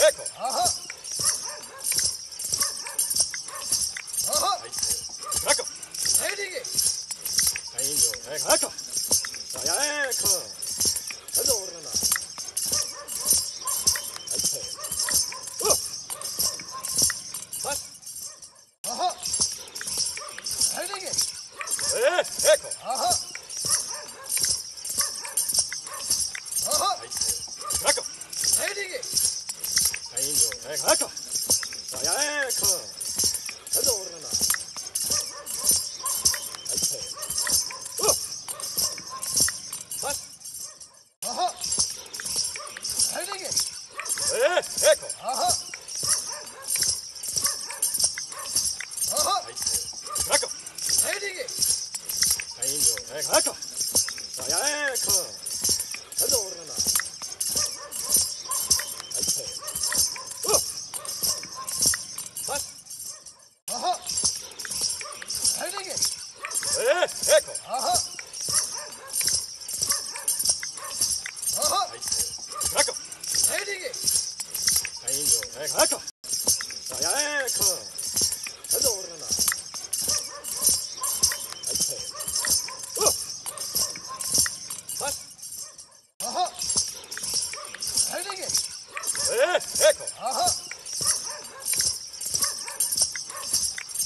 Echo. Uh -huh. Echo. Uh-huh. Ecco! Ecco! Allora no! Oh! Ah! Eh, ecco! Ah!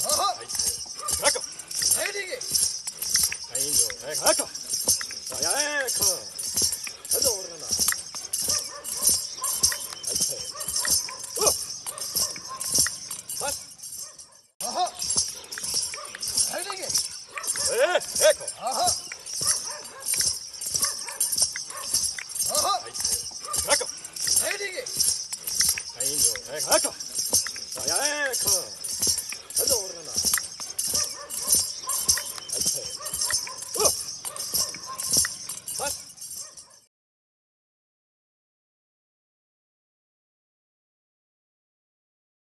Ah! Ecco! Ecco! Ecco! Ecco! Echo.